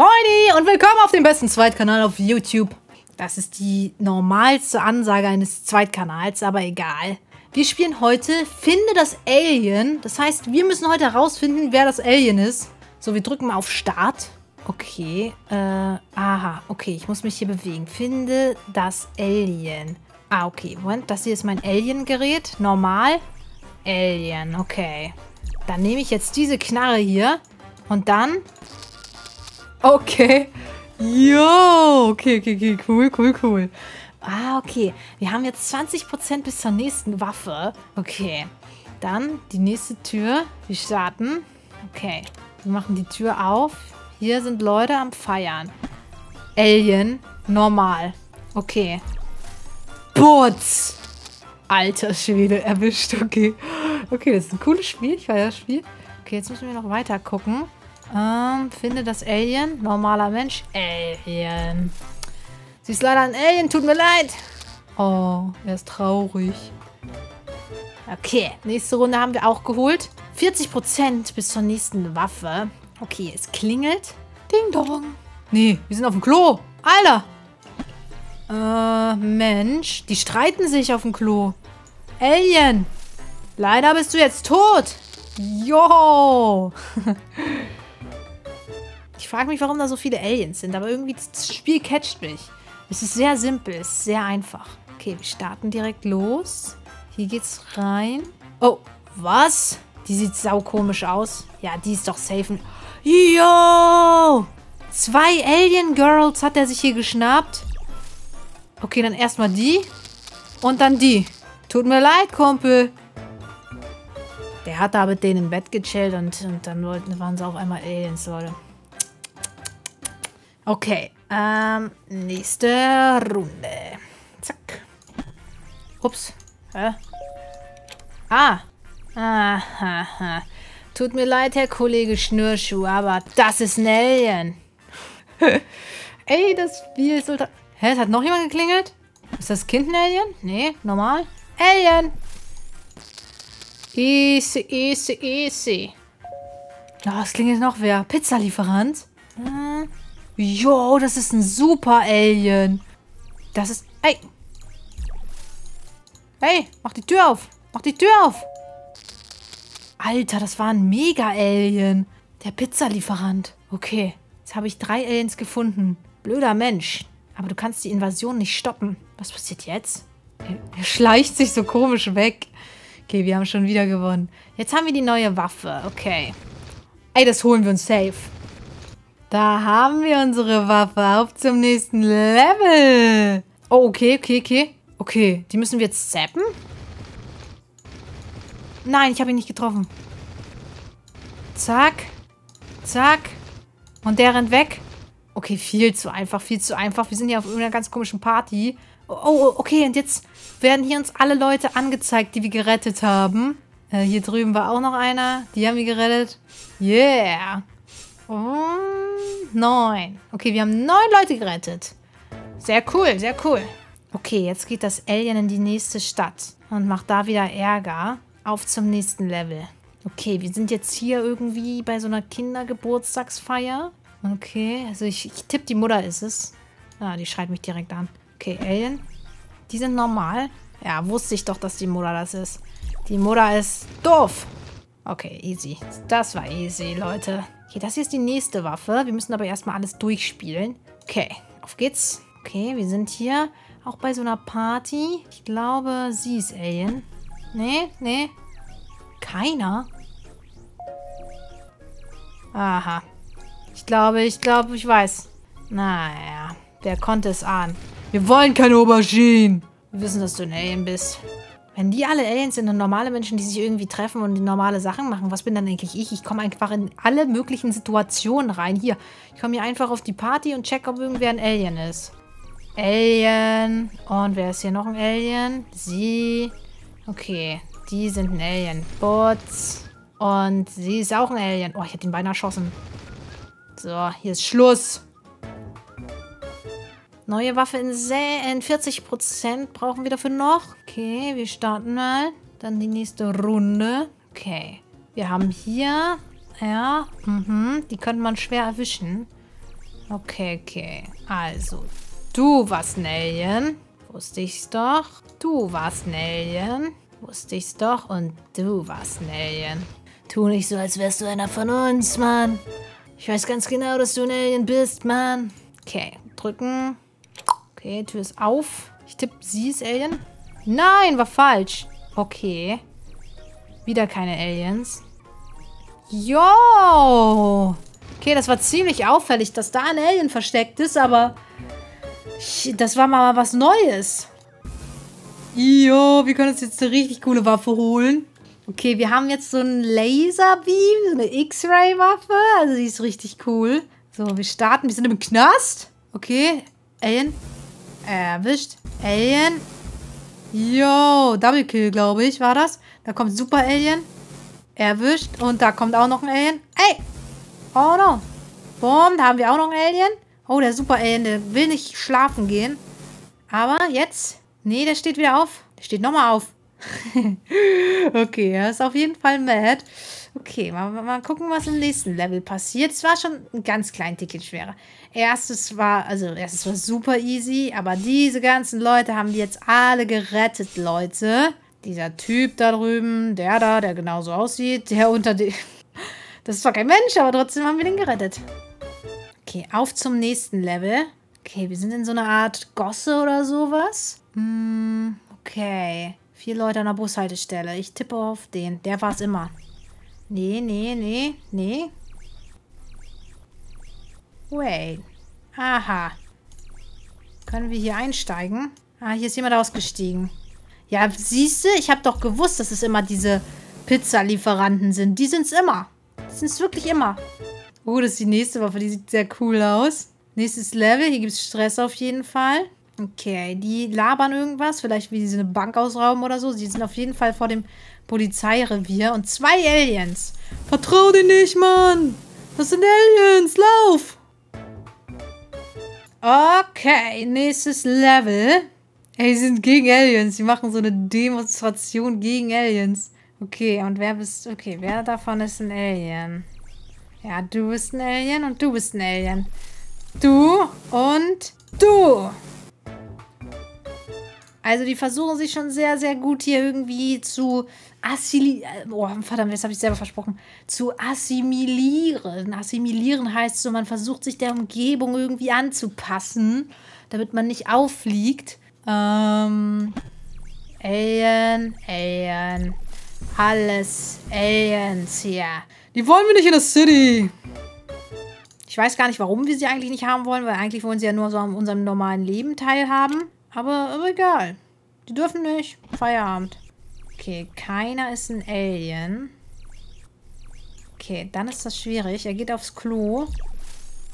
Moini und willkommen auf dem besten Zweitkanal auf YouTube. Das ist die normalste Ansage eines Zweitkanals, aber egal. Wir spielen heute Finde das Alien. Das heißt, wir müssen heute herausfinden, wer das Alien ist. So, wir drücken mal auf Start. Okay, äh, aha, okay, ich muss mich hier bewegen. Finde das Alien. Ah, okay, Moment, das hier ist mein Alien-Gerät. Normal. Alien, okay. Dann nehme ich jetzt diese Knarre hier und dann... Okay. Jo, okay, okay, okay, cool, cool, cool. Ah, okay. Wir haben jetzt 20% bis zur nächsten Waffe. Okay. Dann die nächste Tür. Wir starten. Okay. Wir machen die Tür auf. Hier sind Leute am Feiern. Alien. Normal. Okay. Putz! Alter Schwede, erwischt. Okay. Okay, das ist ein cooles Spiel. Ich feiere das Spiel. Okay, jetzt müssen wir noch weiter gucken. Ähm, finde das Alien. Normaler Mensch. Alien. Sie ist leider ein Alien, tut mir leid. Oh, er ist traurig. Okay, nächste Runde haben wir auch geholt. 40% bis zur nächsten Waffe. Okay, es klingelt. Ding dong. Nee, wir sind auf dem Klo. Alter. Äh, Mensch. Die streiten sich auf dem Klo. Alien. Leider bist du jetzt tot. Jo. ich frage mich, warum da so viele Aliens sind. Aber irgendwie, das Spiel catcht mich. Es ist sehr simpel. Es ist sehr einfach. Okay, wir starten direkt los. Hier geht's rein. Oh, was? Die sieht saukomisch aus. Ja, die ist doch safe. Yo! Zwei Alien Girls hat er sich hier geschnappt. Okay, dann erstmal die. Und dann die. Tut mir leid, Kumpel. Der hat da mit denen im Bett gechillt und, und dann waren sie auf einmal Aliens, Leute. Okay, ähm, nächste Runde. Zack. Ups. Hä? Ah. Aha. Tut mir leid, Herr Kollege Schnürschuh, aber das ist ein Alien. Ey, das Spiel ultra... Hä, es hat noch jemand geklingelt? Ist das Kind ein Alien? Nee, normal. Alien! Easy, easy, easy. Oh, es klingelt noch wer. Pizzalieferant? Hm. Jo, das ist ein super Alien. Das ist... Ey! Hey, mach die Tür auf. Mach die Tür auf. Alter, das war ein Mega-Alien. Der Pizzalieferant. Okay, jetzt habe ich drei Aliens gefunden. Blöder Mensch. Aber du kannst die Invasion nicht stoppen. Was passiert jetzt? Er, schleicht sich so komisch weg. Okay, wir haben schon wieder gewonnen. Jetzt haben wir die neue Waffe. Okay. Ey, das holen wir uns safe. Da haben wir unsere Waffe. Auf zum nächsten Level. Oh, okay, okay, okay. Okay, die müssen wir jetzt zappen? Nein, ich habe ihn nicht getroffen. Zack. Zack. Und der rennt weg. Okay, viel zu einfach, viel zu einfach. Wir sind hier auf irgendeiner ganz komischen Party. Oh, oh, okay, und jetzt werden hier uns alle Leute angezeigt, die wir gerettet haben. Äh, hier drüben war auch noch einer. Die haben wir gerettet. Yeah. Und neun. Okay, wir haben neun Leute gerettet. Sehr cool, sehr cool. Okay, jetzt geht das Alien in die nächste Stadt und macht da wieder Ärger. Auf zum nächsten Level. Okay, wir sind jetzt hier irgendwie bei so einer Kindergeburtstagsfeier. Okay, also ich, ich tippe, die Mutter ist es. Ah, die schreit mich direkt an. Okay, Alien. Die sind normal. Ja, wusste ich doch, dass die Mutter das ist. Die Mutter ist doof. Okay, easy. Das war easy, Leute. Okay, das hier ist die nächste Waffe. Wir müssen aber erstmal alles durchspielen. Okay, auf geht's. Okay, wir sind hier auch bei so einer Party. Ich glaube, sie ist Alien. Nee, nee. Keiner? Aha. Ich glaube, ich glaube, ich weiß. Naja, der konnte es ahnen. Wir wollen keine Auberginen. Wir wissen, dass du ein Alien bist. Wenn die alle Aliens sind und normale Menschen, die sich irgendwie treffen und normale Sachen machen, was bin dann eigentlich ich? Ich komme einfach in alle möglichen Situationen rein. Hier, ich komme hier einfach auf die Party und check, ob irgendwer ein Alien ist. Alien. Und wer ist hier noch ein Alien? Sie. Okay, die sind ein Alien. Bots. Und sie ist auch ein Alien. Oh, ich hätte ihn beinahe erschossen. So, hier ist Schluss. Neue Waffe in, in 40% brauchen wir dafür noch. Okay, wir starten mal. Dann die nächste Runde. Okay. Wir haben hier... Ja, mhm, die könnte man schwer erwischen. Okay, okay. Also, du warst ein Alien. Wusste ich's doch. Du warst ein Alien. Wusste ich's doch. Und du warst ein Alien. Tu nicht so, als wärst du einer von uns, Mann. Ich weiß ganz genau, dass du ein Alien bist, Mann. Okay, drücken. Okay, Tür ist auf. Ich tippe, sie ist Alien. Nein, war falsch. Okay. Wieder keine Aliens. Jo! Okay, das war ziemlich auffällig, dass da ein Alien versteckt ist, aber das war mal was Neues. Jo, wir können uns jetzt eine richtig coole Waffe holen. Okay, wir haben jetzt so einen Laserbeam, so eine X-Ray-Waffe. Also die ist richtig cool. So, wir starten. Wir sind im Knast. Okay, Alien. Erwischt. Alien. Yo, Double Kill, glaube ich, war das. Da kommt Super Alien. Erwischt. Und da kommt auch noch ein Alien. Ey! Oh no. Boom, da haben wir auch noch einen Alien. Oh, der Super Alien, der will nicht schlafen gehen. Aber jetzt... Nee, der steht wieder auf. Der steht nochmal auf. okay, er ist auf jeden Fall mad. Okay, mal, mal gucken, was im nächsten Level passiert. Es war schon ein ganz klein Ticket schwerer. Erstes war, also erstes war super easy, aber diese ganzen Leute haben die jetzt alle gerettet, Leute. Dieser Typ da drüben, der da, der genauso aussieht, der unter dem... Das ist zwar kein Mensch, aber trotzdem haben wir den gerettet. Okay, auf zum nächsten Level. Okay, wir sind in so einer Art Gosse oder sowas. Hm, okay. Vier Leute an der Bushaltestelle. Ich tippe auf den. Der war es immer. Nee, nee, nee, nee. Wait. Aha. Können wir hier einsteigen? Ah, hier ist jemand ausgestiegen. Ja, siehst du, ich habe doch gewusst, dass es immer diese Pizzalieferanten sind. Die sind es immer. Die sind es wirklich immer. Oh, das ist die nächste Waffe. Die sieht sehr cool aus. Nächstes Level. Hier gibt es Stress auf jeden Fall. Okay, die labern irgendwas. Vielleicht wie sie eine Bank ausrauben oder so. Sie sind auf jeden Fall vor dem Polizeirevier. Und zwei Aliens. Vertrau dir nicht, Mann. Das sind Aliens. Lauf. Okay, nächstes Level. Ey, sie sind gegen Aliens. Sie machen so eine Demonstration gegen Aliens. Okay, und wer bist... Okay, wer davon ist ein Alien? Ja, du bist ein Alien und du bist ein Alien. Du und du. Also die versuchen sich schon sehr, sehr gut hier irgendwie zu assimilieren. Oh, verdammt, jetzt habe ich selber versprochen. Zu assimilieren. Assimilieren heißt so, man versucht sich der Umgebung irgendwie anzupassen, damit man nicht auffliegt. Ähm, Alien, Alien. Alles Aliens hier. Die wollen wir nicht in der City. Ich weiß gar nicht, warum wir sie eigentlich nicht haben wollen, weil eigentlich wollen sie ja nur so an unserem normalen Leben teilhaben. Aber, aber egal. Die dürfen nicht. Feierabend. Okay, keiner ist ein Alien. Okay, dann ist das schwierig. Er geht aufs Klo.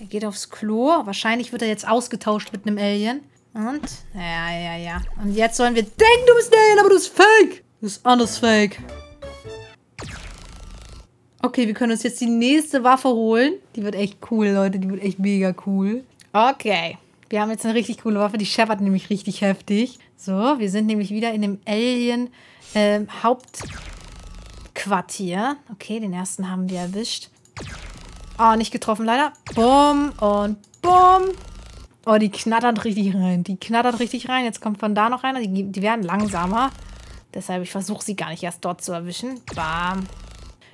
Er geht aufs Klo. Wahrscheinlich wird er jetzt ausgetauscht mit einem Alien. Und? Ja, ja, ja. Und jetzt sollen wir denken, du bist ein Alien, aber du bist fake. Du bist anders fake. Okay, wir können uns jetzt die nächste Waffe holen. Die wird echt cool, Leute. Die wird echt mega cool. Okay. Wir haben jetzt eine richtig coole Waffe. Die scheppert nämlich richtig heftig. So, wir sind nämlich wieder in dem Alien äh, Hauptquartier. Okay, den ersten haben wir erwischt. Oh, nicht getroffen leider. Bumm und bumm. Oh, die knattert richtig rein. Die knattert richtig rein. Jetzt kommt von da noch einer. Die, die werden langsamer. Deshalb, ich versuche sie gar nicht erst dort zu erwischen. Bam.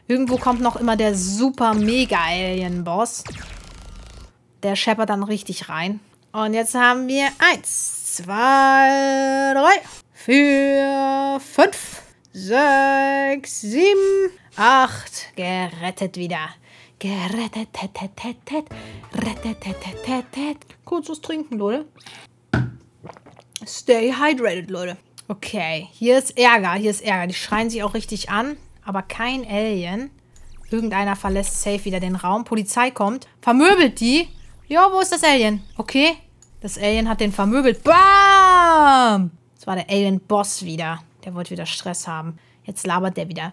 Irgendwo kommt noch immer der super mega Alien Boss. Der scheppert dann richtig rein. Und jetzt haben wir eins, zwei, drei, vier, fünf, sechs, sieben, acht. Gerettet wieder. Gerettet, tet, tet, tet, tet. Rettet, tet, tet, tet, tet. Kurz was trinken, Leute. Stay hydrated, Leute. Okay, hier ist Ärger, hier ist Ärger. Die schreien sich auch richtig an aber kein Alien. Irgendeiner verlässt safe wieder den Raum. Polizei kommt, vermöbelt die. Ja, wo ist das Alien? Okay, das Alien hat den vermöbelt. Bam! Das war der Alien-Boss wieder. Der wollte wieder Stress haben. Jetzt labert der wieder.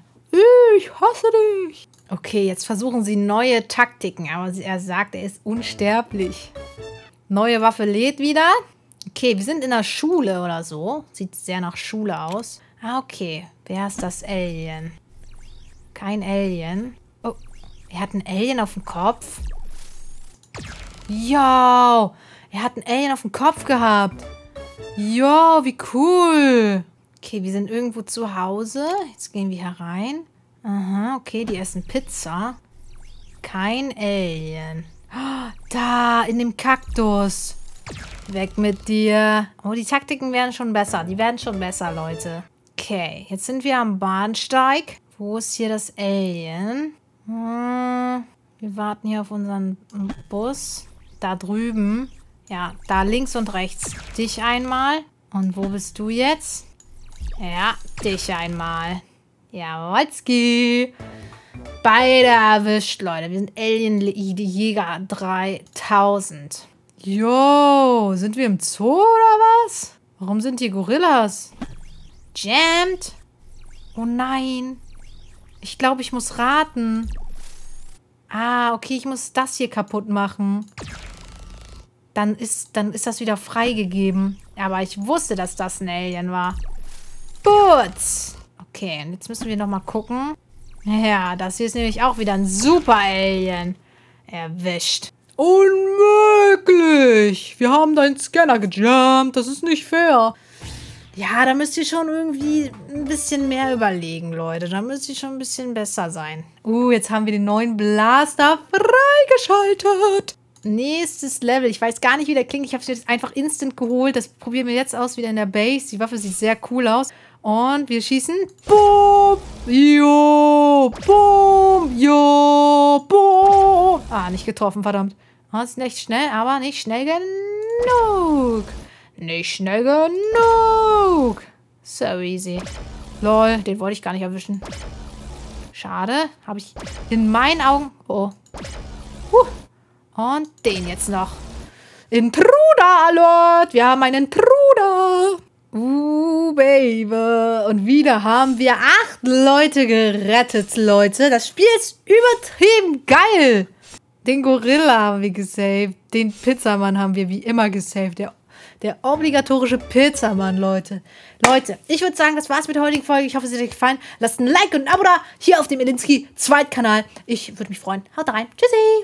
Ich hasse dich. Okay, jetzt versuchen sie neue Taktiken. Aber er sagt, er ist unsterblich. Neue Waffe lädt wieder. Okay, wir sind in der Schule oder so. Sieht sehr nach Schule aus. Ah, okay. Wer ist das Alien? Kein Alien. Oh, er hat ein Alien auf dem Kopf. Jo, er hat einen Alien auf dem Kopf gehabt. Jo, wie cool. Okay, wir sind irgendwo zu Hause. Jetzt gehen wir herein. Aha, okay, die essen Pizza. Kein Alien. Da, in dem Kaktus. Weg mit dir. Oh, die Taktiken werden schon besser. Die werden schon besser, Leute. Okay, jetzt sind wir am Bahnsteig. Wo ist hier das Alien? Hm, wir warten hier auf unseren Bus. Da drüben. Ja, da links und rechts. Dich einmal. Und wo bist du jetzt? Ja, dich einmal. Jawollski. Beide erwischt, Leute. Wir sind Alien-Jäger 3000. Jo, sind wir im Zoo oder was? Warum sind hier Gorillas? Jammed? Oh nein. Ich glaube, ich muss raten. Ah, okay, ich muss das hier kaputt machen. Dann ist, dann ist das wieder freigegeben. Aber ich wusste, dass das ein Alien war. Putz. Okay, und jetzt müssen wir nochmal gucken. Ja, das hier ist nämlich auch wieder ein Super-Alien. Erwischt. Unmöglich! Wir haben deinen Scanner gejammt. Das ist nicht fair. Ja, da müsst ihr schon irgendwie ein bisschen mehr überlegen, Leute. Da müsst ihr schon ein bisschen besser sein. Uh, jetzt haben wir den neuen Blaster freigeschaltet. Nächstes Level. Ich weiß gar nicht, wie der klingt. Ich habe es jetzt einfach instant geholt. Das probieren wir jetzt aus, wieder in der Base. Die Waffe sieht sehr cool aus. Und wir schießen. Boom! Jo! Boom! Jo! Boom! Ah, nicht getroffen, verdammt. Das ist nicht schnell, aber nicht schnell genug. Nicht schnell genug. So easy. Lol, den wollte ich gar nicht erwischen. Schade. Habe ich in meinen Augen... Oh. Huh. Und den jetzt noch. Intruder Alert. Wir haben einen Intruder. Uh, Baby. Und wieder haben wir acht Leute gerettet, Leute. Das Spiel ist übertrieben geil. Den Gorilla haben wir gesaved. Den Pizzamann haben wir wie immer gesaved. Der, der obligatorische Pizzamann, Leute. Leute, ich würde sagen, das war's mit der heutigen Folge. Ich hoffe, es hat euch gefallen. Lasst ein Like und ein Abo da. Hier auf dem Elinski Zweitkanal. Ich würde mich freuen. Haut rein. Tschüssi.